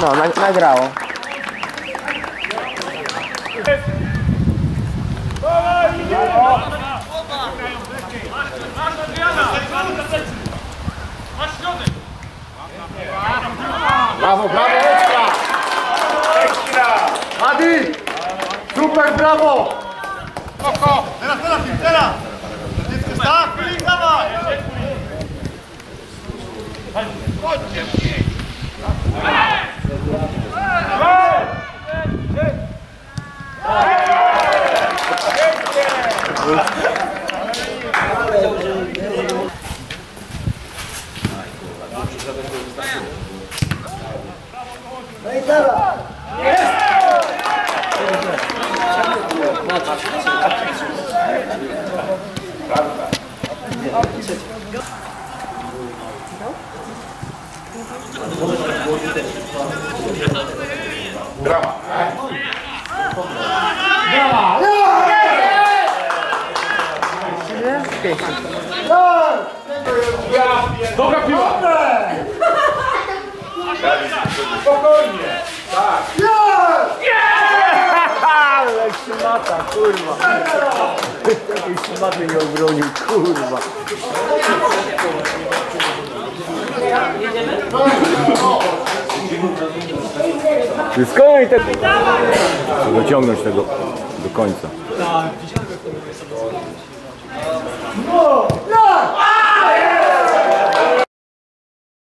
No, nag nagrało. Brawo, brawo, ekstra! Adi! Super, brawo! Oko! Teraz, teraz, teraz! Tak, Filip, dawaj! zit. Drama. Drama. Ja! Ja! Ja! Ja! Ja! Ja! Ja! Ja! Ja! Szmata, kurwa. Jakiej szmaty nie obronił, kurwa. Skąd te... Dociągnąć tego do końca.